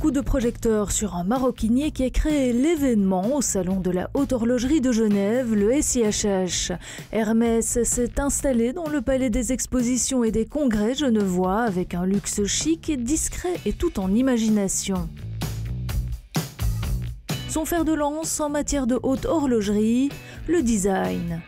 Coup de projecteur sur un maroquinier qui a créé l'événement au salon de la haute horlogerie de Genève, le SIHH. Hermès s'est installé dans le palais des expositions et des congrès genevois avec un luxe chic, discret et tout en imagination. Son fer de lance en matière de haute horlogerie, le design.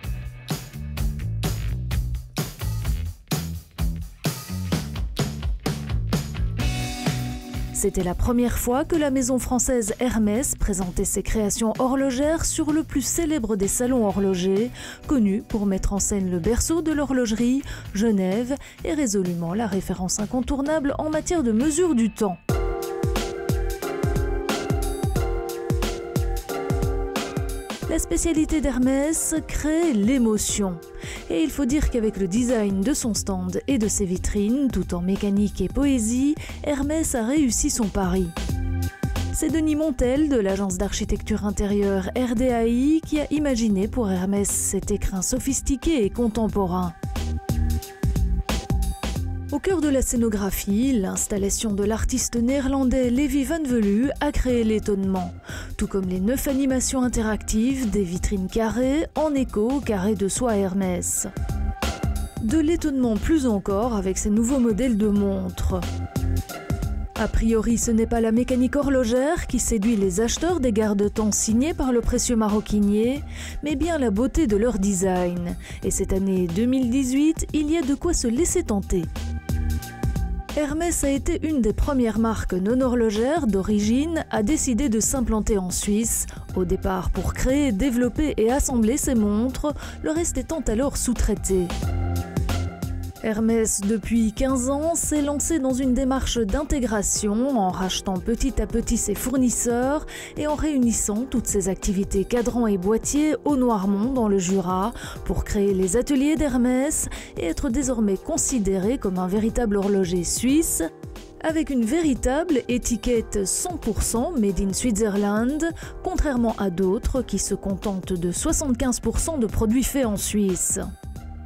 C'était la première fois que la maison française Hermès présentait ses créations horlogères sur le plus célèbre des salons horlogers, connu pour mettre en scène le berceau de l'horlogerie, Genève, et résolument la référence incontournable en matière de mesure du temps. La spécialité d'Hermès crée l'émotion. Et il faut dire qu'avec le design de son stand et de ses vitrines, tout en mécanique et poésie, Hermès a réussi son pari. C'est Denis Montel de l'agence d'architecture intérieure RDAI qui a imaginé pour Hermès cet écrin sophistiqué et contemporain. Au cœur de la scénographie, l'installation de l'artiste néerlandais Levi Van Velu a créé l'étonnement, tout comme les neuf animations interactives des vitrines carrées en écho au carré de soie Hermès. De l'étonnement plus encore avec ces nouveaux modèles de montres. A priori, ce n'est pas la mécanique horlogère qui séduit les acheteurs des garde-temps signés par le précieux maroquinier, mais bien la beauté de leur design. Et cette année 2018, il y a de quoi se laisser tenter. Hermès a été une des premières marques non horlogères d'origine à décider de s'implanter en Suisse, au départ pour créer, développer et assembler ses montres, le reste étant alors sous-traité. Hermès, depuis 15 ans, s'est lancé dans une démarche d'intégration en rachetant petit à petit ses fournisseurs et en réunissant toutes ses activités cadrans et boîtiers au Noirmont dans le Jura pour créer les ateliers d'Hermès et être désormais considéré comme un véritable horloger suisse avec une véritable étiquette 100% Made in Switzerland, contrairement à d'autres qui se contentent de 75% de produits faits en Suisse.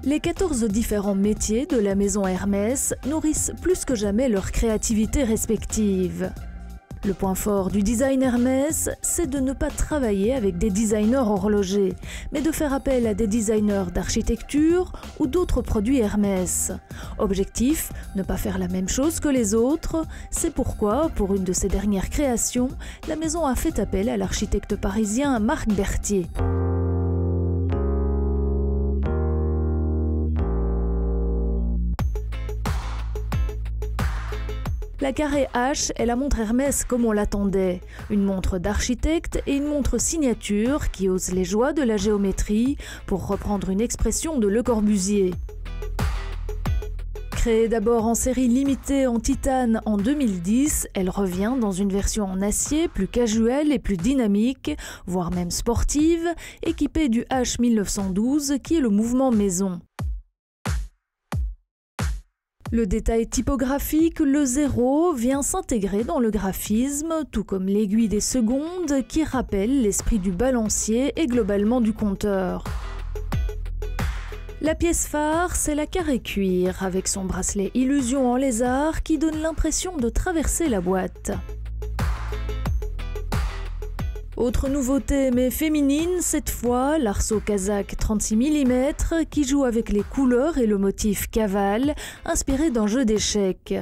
Les 14 différents métiers de la maison Hermès nourrissent plus que jamais leur créativité respective. Le point fort du design Hermès, c'est de ne pas travailler avec des designers horlogers, mais de faire appel à des designers d'architecture ou d'autres produits Hermès. Objectif, ne pas faire la même chose que les autres. C'est pourquoi, pour une de ses dernières créations, la maison a fait appel à l'architecte parisien Marc Berthier. La carré H est la montre Hermès comme on l'attendait. Une montre d'architecte et une montre signature qui ose les joies de la géométrie, pour reprendre une expression de Le Corbusier. Créée d'abord en série limitée en titane en 2010, elle revient dans une version en acier plus casuelle et plus dynamique, voire même sportive, équipée du H 1912 qui est le mouvement maison. Le détail typographique, le zéro, vient s'intégrer dans le graphisme, tout comme l'aiguille des secondes qui rappelle l'esprit du balancier et globalement du compteur. La pièce phare, c'est la carré cuir, avec son bracelet illusion en lézard qui donne l'impression de traverser la boîte. Autre nouveauté mais féminine, cette fois, l'arceau kazakh 36 mm qui joue avec les couleurs et le motif cavale, inspiré d'un jeu d'échecs.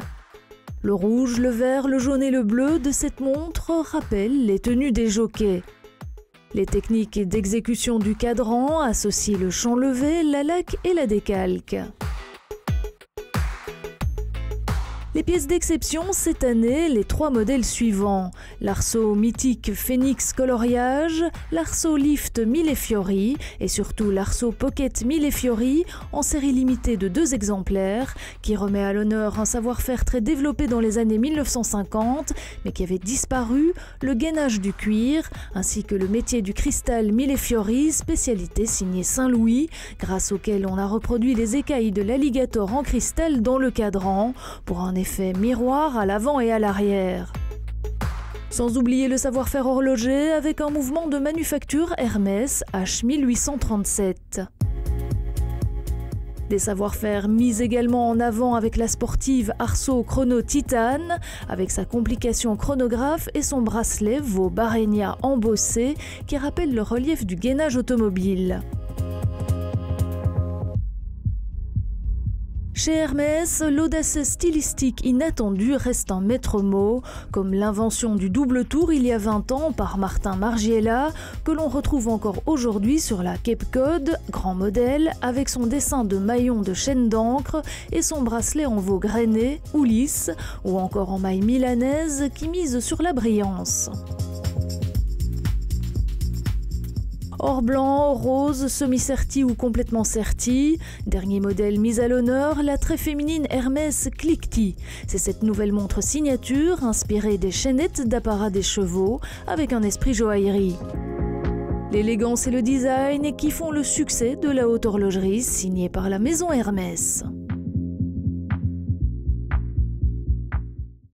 Le rouge, le vert, le jaune et le bleu de cette montre rappellent les tenues des jockeys. Les techniques d'exécution du cadran associent le champ levé, la laque et la décalque. Les pièces d'exception cette année, les trois modèles suivants. L'Arceau mythique Phoenix Coloriage, l'Arceau Lift Mille Fiori et surtout l'Arceau Pocket Mille Fiori en série limitée de deux exemplaires qui remet à l'honneur un savoir-faire très développé dans les années 1950 mais qui avait disparu, le gainage du cuir ainsi que le métier du cristal Mille Fiori, spécialité signée Saint-Louis grâce auquel on a reproduit les écailles de l'alligator en cristal dans le cadran pour un effet miroir à l'avant et à l'arrière. Sans oublier le savoir-faire horloger avec un mouvement de manufacture Hermès H1837. Des savoir-faire mis également en avant avec la sportive Arceau Chrono Titan, avec sa complication chronographe et son bracelet Vaux Barenia embossé qui rappelle le relief du gainage automobile. Chez Hermès, l'audace stylistique inattendue reste un maître mot, comme l'invention du double tour il y a 20 ans par Martin Margiela, que l'on retrouve encore aujourd'hui sur la Cape Cod, grand modèle, avec son dessin de maillon de chaîne d'encre et son bracelet en veau grainé ou lisse, ou encore en maille milanaise qui mise sur la brillance. Or blanc, rose, semi-serti ou complètement serti. Dernier modèle mis à l'honneur, la très féminine Hermès Clickty. C'est cette nouvelle montre signature inspirée des chaînettes d'apparat des chevaux avec un esprit joaillerie. L'élégance et le design qui font le succès de la haute horlogerie signée par la maison Hermès.